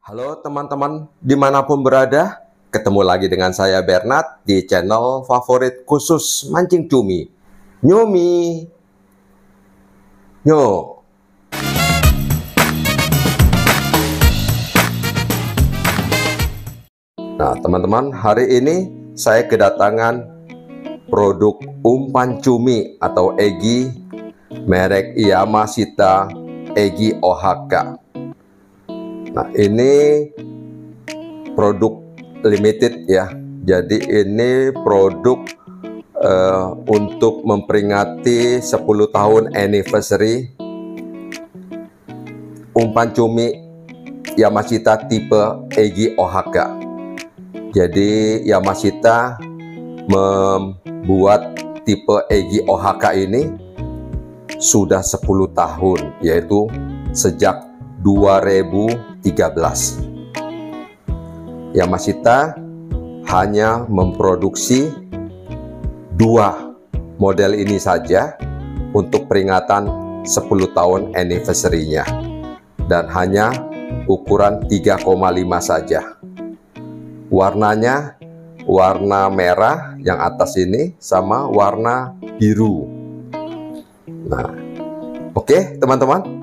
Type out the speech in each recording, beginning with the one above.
Halo teman-teman, di mana pun berada, ketemu lagi dengan saya Bernard di channel favorit khusus mancing cumi, Nyumi. Nyo. Nah, teman-teman, hari ini saya kedatangan produk umpan cumi atau Egi merek Yamashita Egi Ohaka. Nah, ini produk limited ya. Jadi ini produk uh, untuk memperingati 10 tahun anniversary umpan cumi Yamashita tipe Egi Ohaka. Jadi Yamashita membuat tipe Egi Ohaka ini sudah 10 tahun yaitu sejak 2013. Yamashita hanya memproduksi dua model ini saja untuk peringatan 10 tahun anniversary-nya dan hanya ukuran 3,5 saja. Warnanya warna merah yang atas ini sama warna biru. Nah, oke okay, teman-teman,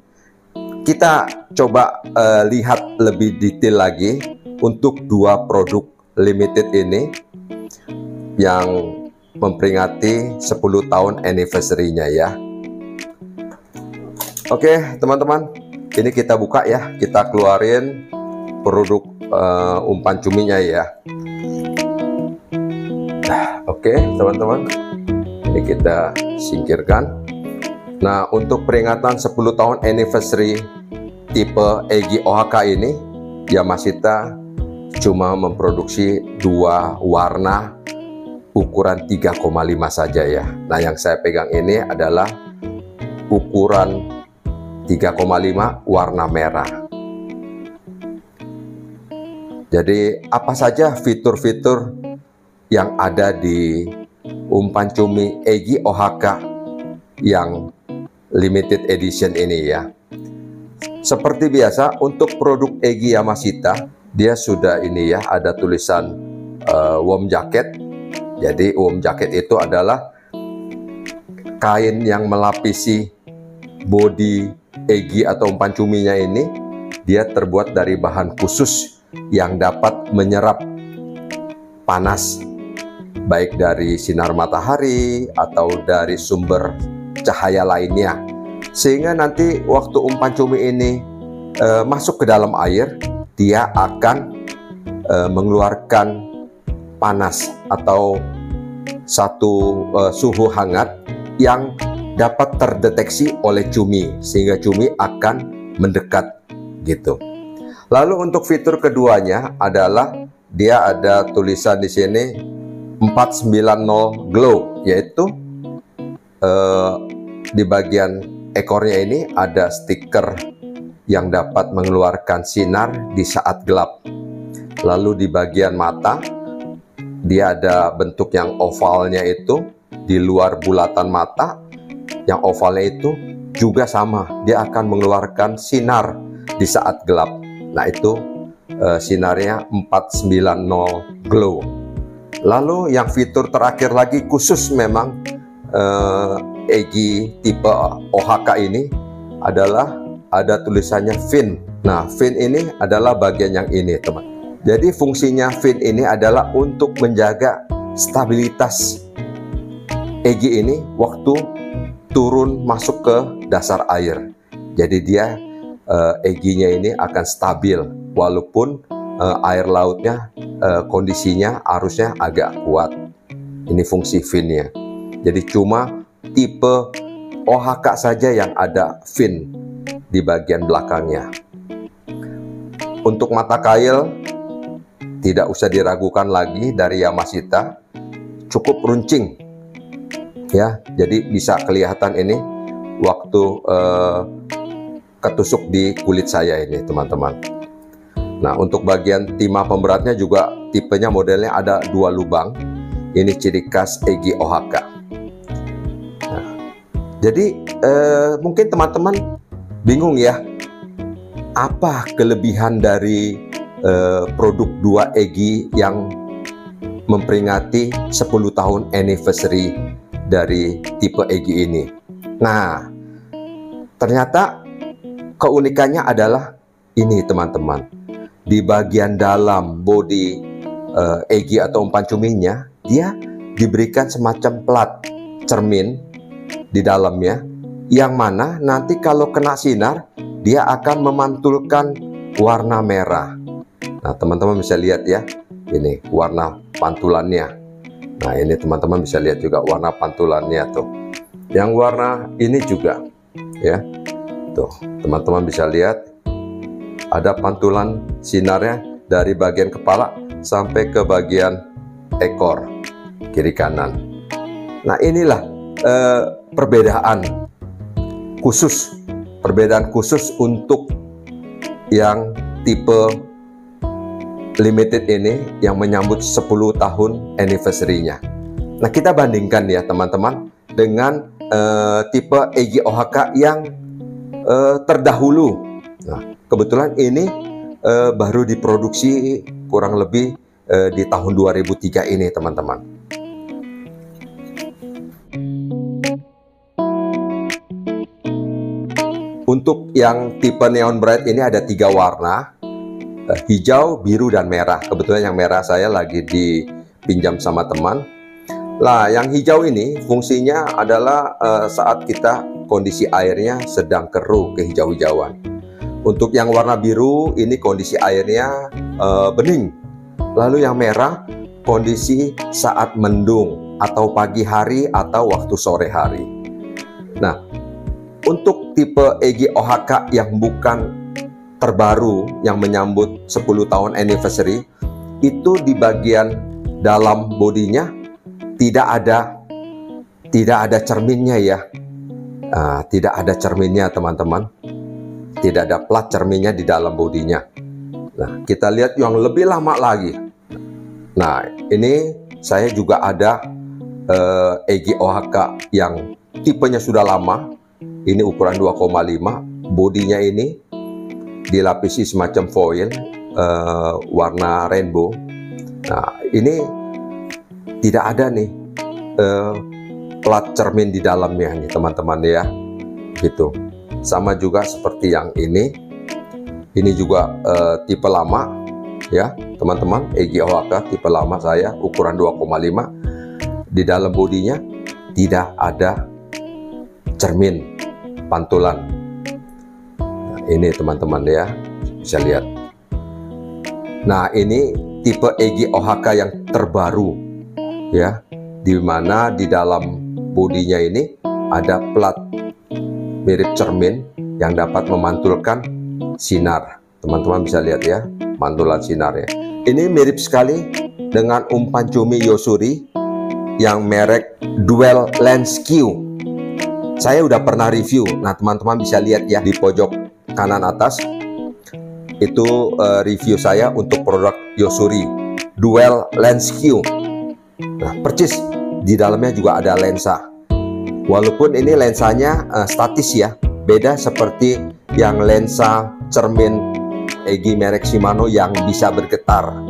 kita coba uh, lihat lebih detail lagi untuk dua produk limited ini yang memperingati 10 tahun anniversary-nya ya. Oke, teman-teman. Ini kita buka ya. Kita keluarin produk uh, umpan cuminya ya. Nah, oke, teman-teman. Ini kita singkirkan. Nah, untuk peringatan 10 tahun anniversary tipe Egi Ohaka ini Yamashita cuma memproduksi dua warna ukuran 3,5 saja ya. Nah, yang saya pegang ini adalah ukuran 3,5 warna merah. Jadi, apa saja fitur-fitur yang ada di umpan cumi Egi Ohaka yang limited edition ini ya. Seperti biasa untuk produk Egi Yamashita dia sudah ini ya ada tulisan uh, warm jacket. Jadi warm jacket itu adalah kain yang melapisi body Egi atau umpan cuminya ini dia terbuat dari bahan khusus yang dapat menyerap panas baik dari sinar matahari atau dari sumber cahaya lainnya sehingga nanti waktu umpan cumi ini e, masuk ke dalam air dia akan e, mengeluarkan panas atau satu e, suhu hangat yang dapat terdeteksi oleh cumi sehingga cumi akan mendekat gitu. Lalu untuk fitur keduanya adalah dia ada tulisan di sini 490 glow yaitu eh, di bagian ekornya ini ada stiker yang dapat mengeluarkan sinar di saat gelap. Lalu di bagian mata, dia ada bentuk yang ovalnya itu di luar bulatan mata. Yang ovalnya itu juga sama, dia akan mengeluarkan sinar di saat gelap. Nah itu uh, sinarnya 490 glow. Lalu yang fitur terakhir lagi khusus memang uh, Egi tipe OHK ini adalah ada tulisannya fin. Nah, fin ini adalah bagian yang ini, teman. Jadi fungsinya fin ini adalah untuk menjaga stabilitas Egi ini waktu turun masuk ke dasar air. Jadi dia uh, Eginya ini akan stabil walaupun uh, air lautnya uh, kondisinya arusnya agak kuat. Ini fungsi finnya. Jadi cuma tipe OHK saja yang ada fin di bagian belakangnya. Untuk mata kail tidak usah diragukan lagi dari Yamashita, cukup runcing ya. Jadi bisa kelihatan ini waktu uh, ketusuk di kulit saya ini teman-teman. Nah untuk bagian timah pemberatnya juga tipenya modelnya ada dua lubang ini ciri khas Egi Ohaka. Jadi eh, mungkin teman-teman bingung ya, apa kelebihan dari uh, produk 2 EGI yang memperingati 10 tahun anniversary dari tipe EGI ini. Nah, ternyata keunikannya adalah ini teman-teman. Di bagian dalam body uh, EGI atau umpan cuminya, dia diberikan semacam plat cermin di dalamnya yang mana nanti kalau kena sinar dia akan memantulkan warna merah. Nah, teman-teman bisa lihat ya. Ini warna pantulannya. Nah, ini teman-teman bisa lihat juga warna pantulannya tuh. Yang warna ini juga ya. Tuh, teman-teman bisa lihat ada pantulan sinarnya dari bagian kepala sampai ke bagian ekor kiri kanan. Nah, inilah eh, perbedaan khusus perbedaan khusus untuk yang tipe limited ini yang menyambut 10 tahun anniversary-nya. Nah, kita bandingkan ya teman-teman dengan uh, tipe EG OHK yang uh, terdahulu. Nah, kebetulan ini uh, baru diproduksi kurang lebih uh, di tahun 2003 ini, teman-teman. Untuk yang tipe neon bright ini ada tiga warna, eh, hijau, biru, dan merah. Kebetulan yang merah saya lagi dipinjam sama teman. Lah, yang hijau ini fungsinya adalah uh, saat kita kondisi airnya sedang keruh kehijau-hijauan. Untuk yang warna biru ini kondisi airnya uh, bening. Lalu yang merah kondisi saat mendung atau pagi hari atau waktu sore hari. Nah, untuk tipe EG OHK yang bukan terbaru yang menyambut 10 tahun anniversary itu di bagian dalam bodinya tidak ada tidak ada cerminnya ya. Uh, tidak ada cerminnya teman-teman. Tidak ada plat cerminnya di dalam bodinya. Nah kita lihat yang lebih lama lagi. Nah ini saya juga ada uh, eh, EG OHK yang tipenya sudah lama ini ukuran 2,5 bodinya ini dilapisi semacam foil uh, warna rainbow. Nah ini tidak ada nih uh, plat cermin di dalamnya nih teman-teman ya. Gitu. Sama juga seperti yang ini. Ini juga uh, tipe lama ya teman-teman. EG OHK tipe lama saya ukuran 2,5 di dalam bodinya tidak ada cermin pantulan. Nah, ini teman-teman ya, bisa lihat. Nah, ini tipe EG OHK yang terbaru ya, di mana di dalam bodinya ini ada plat mirip cermin yang dapat memantulkan sinar. Teman-teman bisa lihat ya, mantulan sinarnya. Ini mirip sekali dengan umpan cumi Yosuri yang merek Dual Lens Q saya udah pernah review. Nah, teman-teman bisa lihat ya di pojok kanan atas itu uh, review saya untuk produk Yosuri Dual Lens Q. Nah, percis di dalamnya juga ada lensa. Walaupun ini lensanya uh, statis ya, beda seperti yang lensa cermin EGI merek Shimano yang bisa bergetar.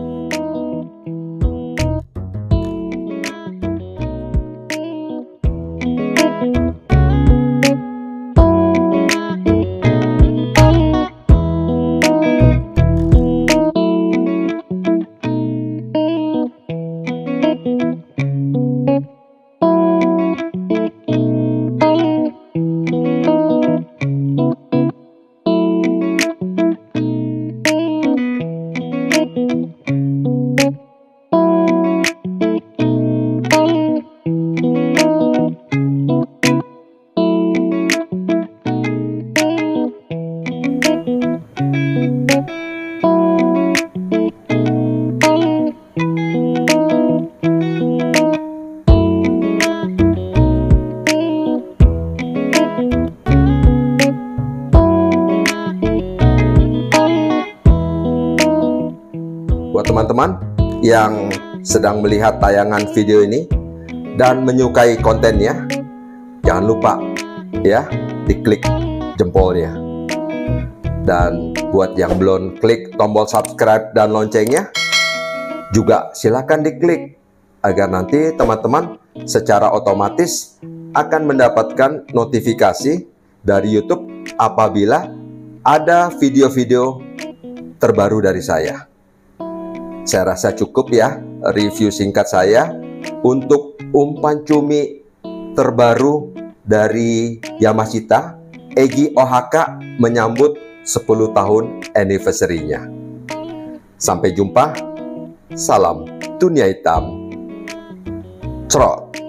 Teman-teman yang sedang melihat tayangan video ini dan menyukai kontennya, jangan lupa ya diklik jempolnya. Dan buat yang belum klik tombol subscribe dan loncengnya, juga silakan diklik agar nanti teman-teman secara otomatis akan mendapatkan notifikasi dari YouTube apabila ada video-video terbaru dari saya. Saya rasa cukup ya review singkat saya untuk umpan cumi terbaru dari Yamashita Egi Ohaka menyambut 10 tahun anniversary-nya. Sampai jumpa. Salam dunia hitam. Trot.